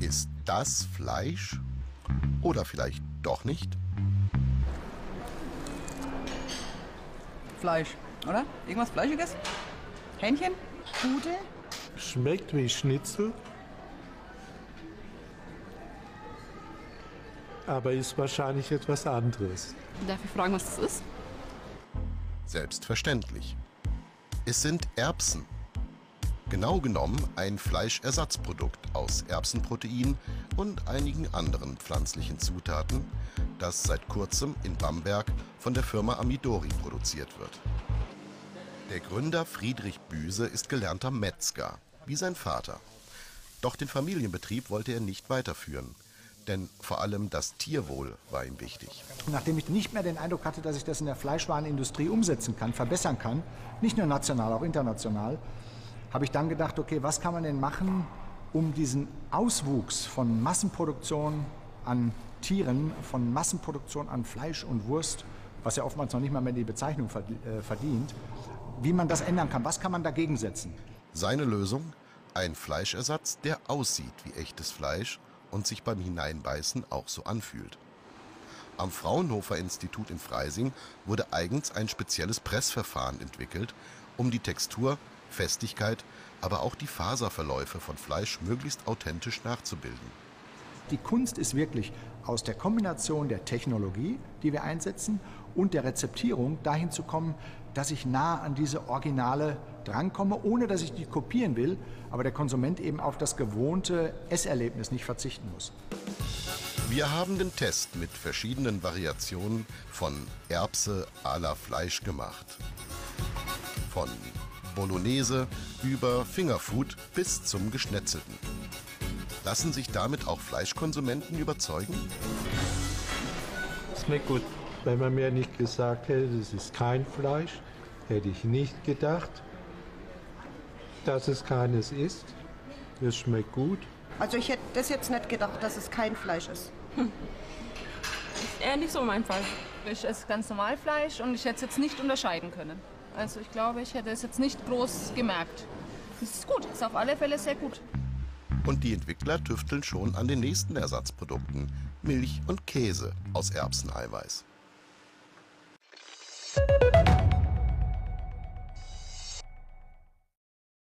Ist das Fleisch? Oder vielleicht doch nicht? Fleisch, oder? Irgendwas Fleischiges? Hähnchen? Pudel? Schmeckt wie Schnitzel, aber ist wahrscheinlich etwas anderes. Darf ich fragen, was das ist? Selbstverständlich. Es sind Erbsen. Genau genommen ein Fleischersatzprodukt aus Erbsenprotein und einigen anderen pflanzlichen Zutaten, das seit kurzem in Bamberg von der Firma Amidori produziert wird. Der Gründer Friedrich Büse ist gelernter Metzger, wie sein Vater. Doch den Familienbetrieb wollte er nicht weiterführen, denn vor allem das Tierwohl war ihm wichtig. Nachdem ich nicht mehr den Eindruck hatte, dass ich das in der Fleischwarenindustrie umsetzen kann, verbessern kann, nicht nur national, auch international, habe ich dann gedacht, okay, was kann man denn machen, um diesen Auswuchs von Massenproduktion an Tieren, von Massenproduktion an Fleisch und Wurst, was ja oftmals noch nicht mal mehr die Bezeichnung äh, verdient, wie man das ändern kann. Was kann man dagegen setzen? Seine Lösung? Ein Fleischersatz, der aussieht wie echtes Fleisch und sich beim Hineinbeißen auch so anfühlt. Am Fraunhofer Institut in Freising wurde eigens ein spezielles Pressverfahren entwickelt, um die Textur, Festigkeit, aber auch die Faserverläufe von Fleisch möglichst authentisch nachzubilden. Die Kunst ist wirklich aus der Kombination der Technologie, die wir einsetzen, und der Rezeptierung dahin zu kommen, dass ich nah an diese Originale drankomme, ohne dass ich die kopieren will, aber der Konsument eben auf das gewohnte Esserlebnis nicht verzichten muss. Wir haben den Test mit verschiedenen Variationen von Erbse à la Fleisch gemacht. Von Bolognese über Fingerfood bis zum Geschnetzelten. Lassen sich damit auch Fleischkonsumenten überzeugen? Schmeckt gut. Wenn man mir nicht gesagt hätte, das ist kein Fleisch, hätte ich nicht gedacht, dass es keines ist. Es schmeckt gut. Also ich hätte das jetzt nicht gedacht, dass es kein Fleisch ist. Hm. Ist eher nicht so mein Fall. Ich esse ganz normal Fleisch und ich hätte es jetzt nicht unterscheiden können. Also ich glaube, ich hätte es jetzt nicht groß gemerkt. Es ist gut, es ist auf alle Fälle sehr gut. Und die Entwickler tüfteln schon an den nächsten Ersatzprodukten, Milch und Käse aus Erbseneiweiß.